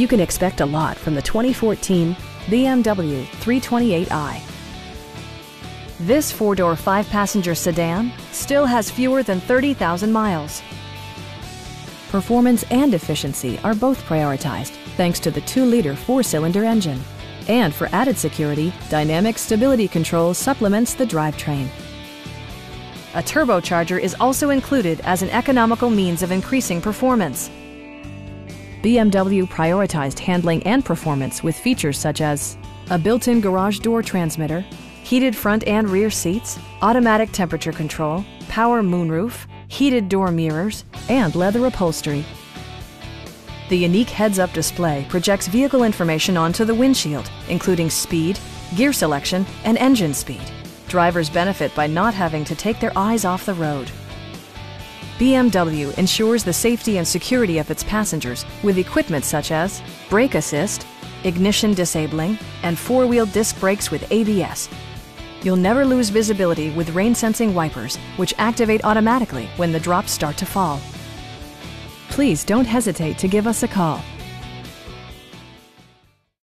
You can expect a lot from the 2014 BMW 328i. This four-door, five-passenger sedan still has fewer than 30,000 miles. Performance and efficiency are both prioritized thanks to the 2-liter four-cylinder engine. And for added security, Dynamic Stability Control supplements the drivetrain. A turbocharger is also included as an economical means of increasing performance. BMW prioritized handling and performance with features such as a built-in garage door transmitter, heated front and rear seats, automatic temperature control, power moonroof, heated door mirrors, and leather upholstery. The unique heads-up display projects vehicle information onto the windshield, including speed, gear selection, and engine speed. Drivers benefit by not having to take their eyes off the road. BMW ensures the safety and security of its passengers with equipment such as brake assist, ignition disabling, and four-wheel disc brakes with ABS. You'll never lose visibility with rain-sensing wipers, which activate automatically when the drops start to fall. Please don't hesitate to give us a call